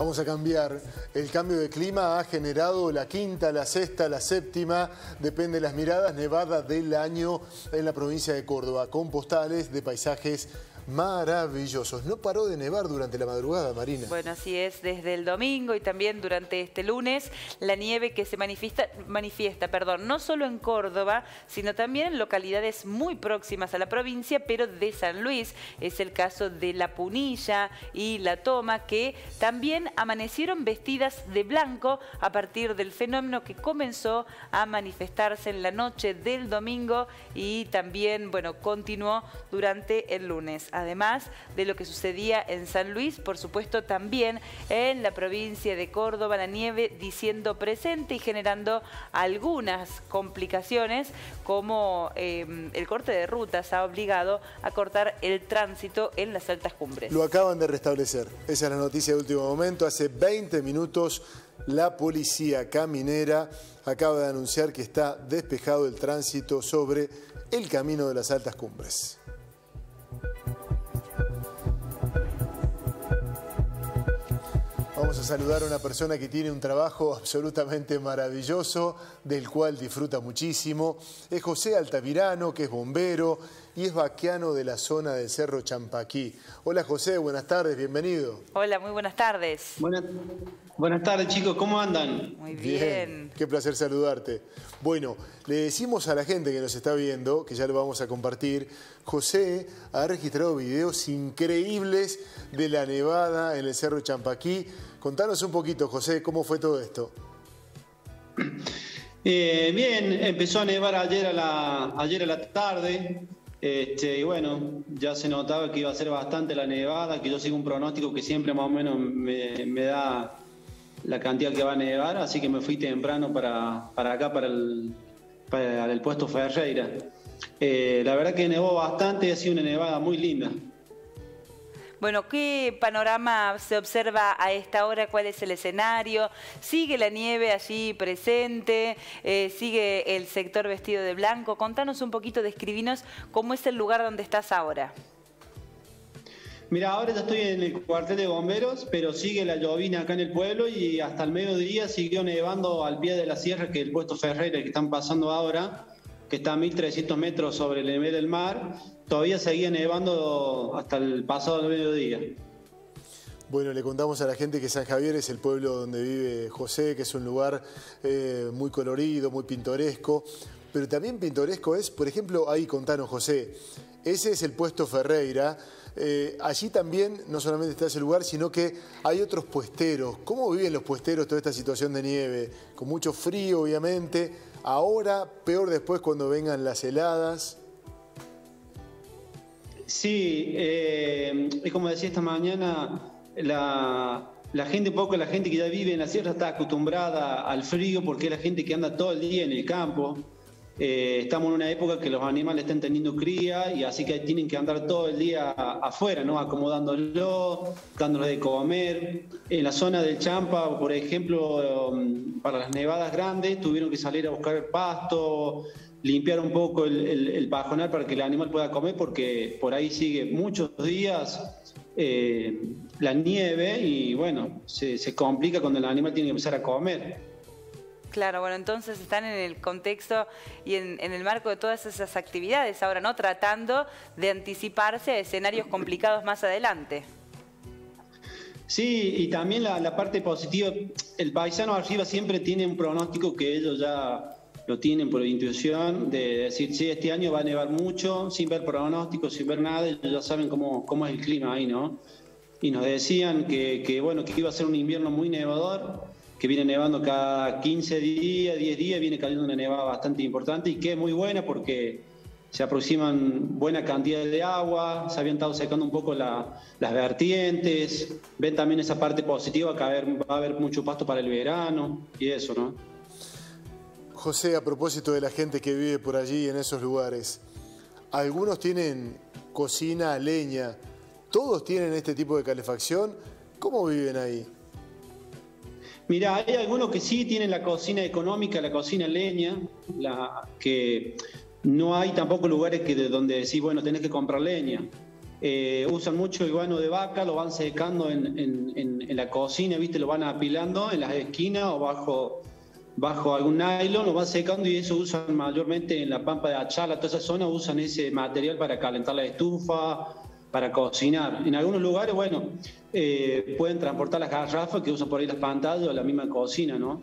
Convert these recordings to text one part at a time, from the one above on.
Vamos a cambiar. El cambio de clima ha generado la quinta, la sexta, la séptima, depende de las miradas, nevada del año en la provincia de Córdoba, con postales de paisajes maravillosos. No paró de nevar durante la madrugada, Marina. Bueno, así es, desde el domingo y también durante este lunes, la nieve que se manifiesta, manifiesta perdón, no solo en Córdoba, sino también en localidades muy próximas a la provincia, pero de San Luis. Es el caso de La Punilla y La Toma, que también amanecieron vestidas de blanco a partir del fenómeno que comenzó a manifestarse en la noche del domingo y también, bueno, continuó durante el lunes además de lo que sucedía en San Luis, por supuesto también en la provincia de Córdoba, la nieve diciendo presente y generando algunas complicaciones como em, el corte de rutas ha obligado a cortar el tránsito en las altas cumbres. Lo acaban de restablecer, esa es la noticia de último momento, hace 20 minutos la policía caminera acaba de anunciar que está despejado el tránsito sobre el camino de las altas cumbres. Vamos a saludar a una persona que tiene un trabajo absolutamente maravilloso, del cual disfruta muchísimo. Es José Altavirano, que es bombero y es vaqueano de la zona del Cerro Champaquí. Hola José, buenas tardes, bienvenido. Hola, muy buenas tardes. Buenas, tardes chicos, ¿cómo andan? Muy bien. Qué placer saludarte. Bueno, le decimos a la gente que nos está viendo, que ya lo vamos a compartir, José ha registrado videos increíbles de la nevada en el Cerro Champaquí. Contanos un poquito, José, ¿cómo fue todo esto? Eh, bien, empezó a nevar ayer a la, ayer a la tarde. Este, y bueno, ya se notaba que iba a ser bastante la nevada, que yo sigo un pronóstico que siempre más o menos me, da la cantidad que va a nevar, así que me fui temprano para, acá, para el, para el puesto Ferreira. Eh, la verdad que nevó bastante y ha sido una nevada muy linda. Bueno, ¿qué panorama se observa a esta hora? ¿Cuál es el escenario? ¿Sigue la nieve allí presente? Eh, ¿Sigue el sector vestido de blanco? Contanos un poquito, describinos cómo es el lugar donde estás ahora. Mira, ahora ya estoy en el cuartel de bomberos, pero sigue la llovina acá en el pueblo y hasta el mediodía siguió nevando al pie de la sierra, que es el puesto Ferreira que están pasando ahora que está a 1.300 metros sobre el nivel del mar, todavía seguía nevando hasta el pasado mediodía. Bueno, le contamos a la gente que San Javier es el pueblo donde vive José, que es un lugar eh, muy colorido, muy pintoresco, pero también pintoresco es, por ejemplo, ahí contanos José, ese es el puesto Ferreira, eh, allí también no solamente está ese lugar, sino que hay otros puesteros. ¿Cómo viven los puesteros toda esta situación de nieve? Con mucho frío, obviamente, Ahora, peor después cuando vengan las heladas. Sí, eh, es como decía esta mañana, la, gente, un poco la gente que ya vive en la sierra está acostumbrada al frío porque es la gente que anda todo el día en el campo. Eh, estamos en una época que los animales están teniendo cría y así que tienen que andar todo el día afuera, ¿no? Acomodándolo, dándole de comer. En la zona del Champa, por ejemplo, um, para las nevadas grandes, tuvieron que salir a buscar el pasto, limpiar un poco el, pajonal para que el animal pueda comer, porque por ahí sigue muchos días eh, la nieve y bueno, se, se complica cuando el animal tiene que empezar a comer. Claro, bueno, entonces están en el contexto y en, el marco de todas esas actividades ahora, ¿no? Tratando de anticiparse a escenarios complicados más adelante. Sí, y también la, parte positiva, el paisano arriba siempre tiene un pronóstico que ellos ya lo tienen por intuición, de decir, sí, este año va a nevar mucho, sin ver pronósticos, sin ver nada, ellos ya saben cómo, cómo es el clima ahí, ¿no? Y nos decían que, que, bueno, que iba a ser un invierno muy nevador, que viene nevando cada 15 días, 10 días, viene cayendo una nevada bastante importante y que es muy buena porque se aproximan buena cantidad de agua, se habían estado secando un poco las vertientes, ven también esa parte positiva que va a haber mucho pasto para el verano y eso, ¿no? José, a propósito de la gente que vive por allí en esos lugares, algunos tienen cocina leña, todos tienen este tipo de calefacción, ¿cómo viven ahí? Mira, hay algunos que sí tienen la cocina económica, la cocina leña, que no hay tampoco lugares que de donde decís, bueno, tenés que comprar leña. eh, usan mucho el guano de vaca, lo van secando en, la cocina, ¿viste? Lo van apilando en las esquinas o bajo, bajo algún nylon, lo van secando y eso usan mayormente en la pampa de Achala, toda esa zona usan ese material para calentar la estufa, para cocinar. En algunos lugares, bueno, eh, pueden transportar las garrafas que usan por ahí las pantallas o la misma cocina, ¿no?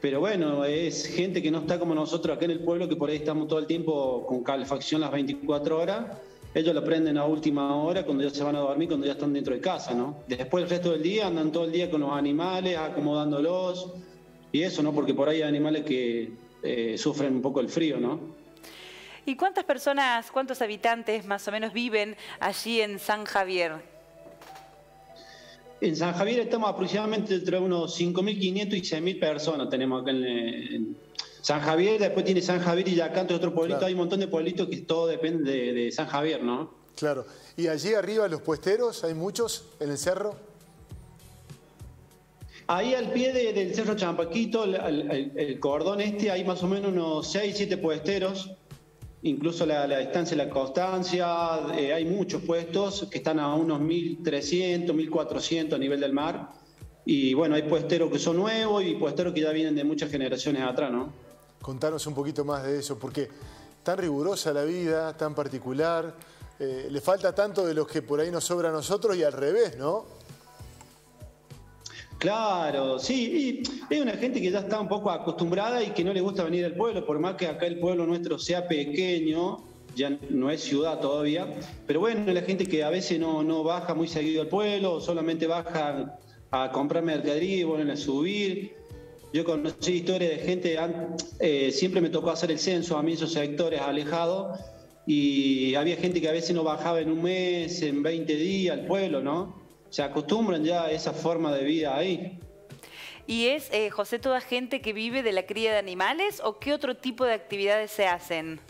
Pero bueno, es gente que no está como nosotros acá en el pueblo, que por ahí estamos todo el tiempo con calefacción las 24 horas ellos lo prenden a última hora cuando ya se van a dormir, cuando ya están dentro de casa, ¿no? Después el resto del día andan todo el día con los animales, acomodándolos y eso, ¿no? Porque por ahí hay animales que eh, sufren un poco el frío, ¿no? ¿Y cuántas personas, cuántos habitantes más o menos viven allí en San Javier? En San Javier estamos aproximadamente entre unos 5.500 y 6.000 personas tenemos acá en, San Javier, después tiene San Javier y acá entre otros pueblitos, hay un montón de pueblitos que todo depende de, San Javier, ¿no? Claro. ¿Y allí arriba los puesteros, hay muchos en el cerro? Ahí al pie del Cerro Champaquito, el, cordón este, hay más o menos unos 6, 7 puesteros, incluso la, estancia de la Constancia, eh, hay muchos puestos que están a unos 1.300, 1.400 a nivel del mar. Y bueno, hay puesteros que son nuevos y puesteros que ya vienen de muchas generaciones atrás, ¿no? Contanos un poquito más de eso, porque tan rigurosa la vida, tan particular, eh, le falta tanto de los que por ahí nos sobra a nosotros y al revés, ¿no? Claro, sí, y hay una gente que ya está un poco acostumbrada y que no le gusta venir al pueblo, por más que acá el pueblo nuestro sea pequeño, ya no es ciudad todavía, pero bueno, la gente que a veces no, no baja muy seguido al pueblo, solamente baja a comprar mercadería y vuelven a subir, yo conocí historias de gente, eh, siempre me tocó hacer el censo a mí esos sectores alejados y había gente que a veces no bajaba en un mes, en 20 días al pueblo, ¿no? Se acostumbran ya a esa forma de vida ahí. ¿Y es, eh, José, toda gente que vive de la cría de animales o qué otro tipo de actividades se hacen?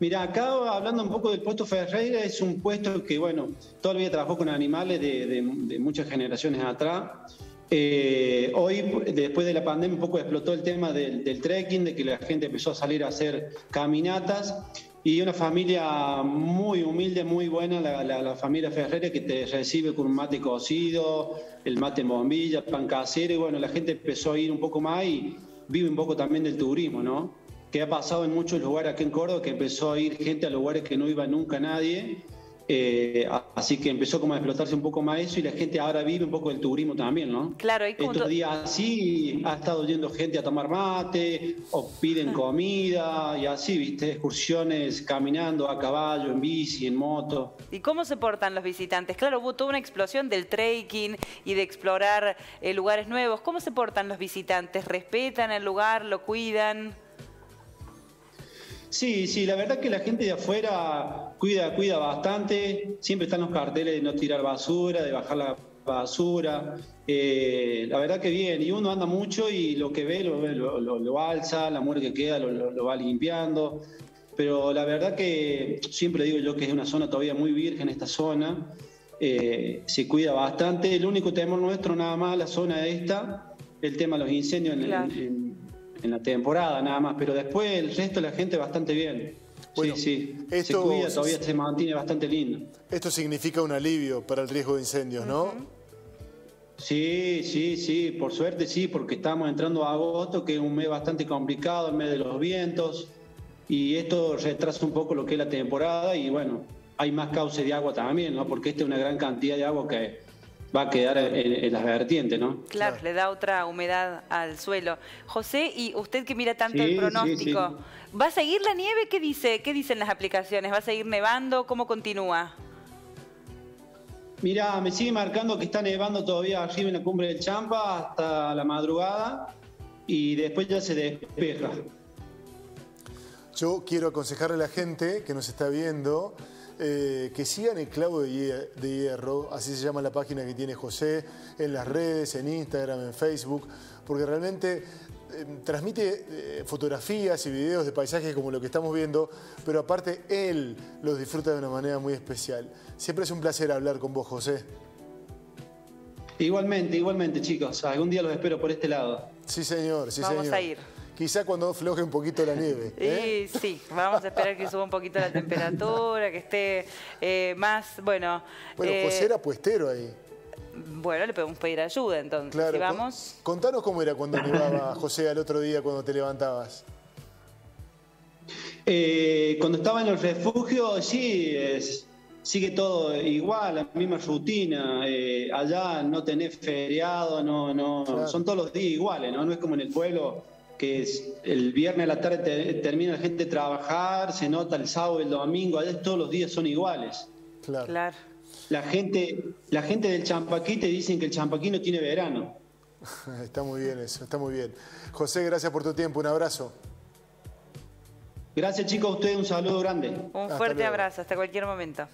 Mira, acá hablando un poco del puesto Ferreira, es un puesto que, bueno, todavía trabajó con animales de, de muchas generaciones atrás. Eh, hoy, después de la pandemia, un poco explotó el tema del, trekking, de que la gente empezó a salir a hacer caminatas. Y una familia muy humilde, muy buena, la, familia Ferreira, que te recibe con un mate cocido, el mate en bombilla, pan casero. Y bueno, la gente empezó a ir un poco más y vive un poco también del turismo, ¿no? Que ha pasado en muchos lugares aquí en Córdoba, que empezó a ir gente a lugares que no iba nunca nadie eh, así que empezó como a explotarse un poco más eso y la gente ahora vive un poco del turismo también, ¿no? Claro, y Estos días así ha estado yendo gente a tomar mate o piden ah. comida y así, ¿viste? Excursiones caminando a caballo, en bici, en moto. ¿Y cómo se portan los visitantes? Claro, hubo toda una explosión del trekking y de explorar eh, lugares nuevos. ¿Cómo se portan los visitantes? ¿Respetan el lugar? ¿Lo cuidan? Sí, sí, la verdad que la gente de afuera cuida, cuida bastante, siempre están los carteles de no tirar basura, de bajar la basura, eh, la verdad que bien, y uno anda mucho y lo que ve lo, lo, alza, la muerte que queda lo, va limpiando, pero la verdad que siempre digo yo que es una zona todavía muy virgen esta zona, eh, se cuida bastante, el único temor nuestro nada más la zona esta, el tema de los incendios en en la temporada nada más, pero después el resto de la gente bastante bien. sí, sí. se cuida, todavía se mantiene bastante lindo. Esto significa un alivio para el riesgo de incendios, ¿no? Sí, sí, sí, por suerte sí, porque estamos entrando a agosto, que es un mes bastante complicado, el mes de los vientos, y esto retrasa un poco lo que es la temporada y bueno, hay más cauce de agua también, ¿no? Porque esta es una gran cantidad de agua que va a quedar en, las vertientes, ¿no? Claro, le da otra humedad al suelo. José, y usted que mira tanto el pronóstico, ¿va a seguir la nieve? ¿Qué dice? ¿Qué dicen las aplicaciones? ¿Va a seguir nevando? ¿Cómo continúa? Mira, me sigue marcando que está nevando todavía arriba en la cumbre del Champa hasta la madrugada y después ya se despeja. Yo quiero aconsejarle a la gente que nos está viendo eh, que sigan el clavo de hierro, así se llama la página que tiene José, en las redes, en Instagram, en Facebook, porque realmente eh, transmite eh, fotografías y videos de paisajes como lo que estamos viendo, pero aparte él los disfruta de una manera muy especial. Siempre es un placer hablar con vos, José. Igualmente, igualmente, chicos. Algún día los espero por este lado. Sí, señor, sí, Vamos señor. a ir. Quizá cuando floje un poquito la nieve. ¿eh? Y sí, vamos a esperar que suba un poquito la temperatura, que esté eh, más, bueno... Bueno, eh, José era puestero ahí. Bueno, le podemos pedir ayuda entonces. Claro. Si vamos... con- Contanos cómo era cuando nevaba, José, al otro día cuando te levantabas. Eh, cuando estaba en el refugio, sí, es- sigue todo igual, la misma rutina. eh, allá no tenés feriado, no, no, Claro. son todos los días iguales, ¿no? No es como en el pueblo que es- el viernes a la tarde te- termina la gente de trabajar, se nota el sábado y el domingo, allá todos los días son iguales. Claro. Claro. La gente, la gente del Champaquí te dicen que el Champaquí no tiene verano. Está muy bien eso, está muy bien. José, gracias por tu tiempo, un abrazo. Gracias chicos, a ustedes un saludo grande. Un fuerte abrazo, hasta cualquier momento.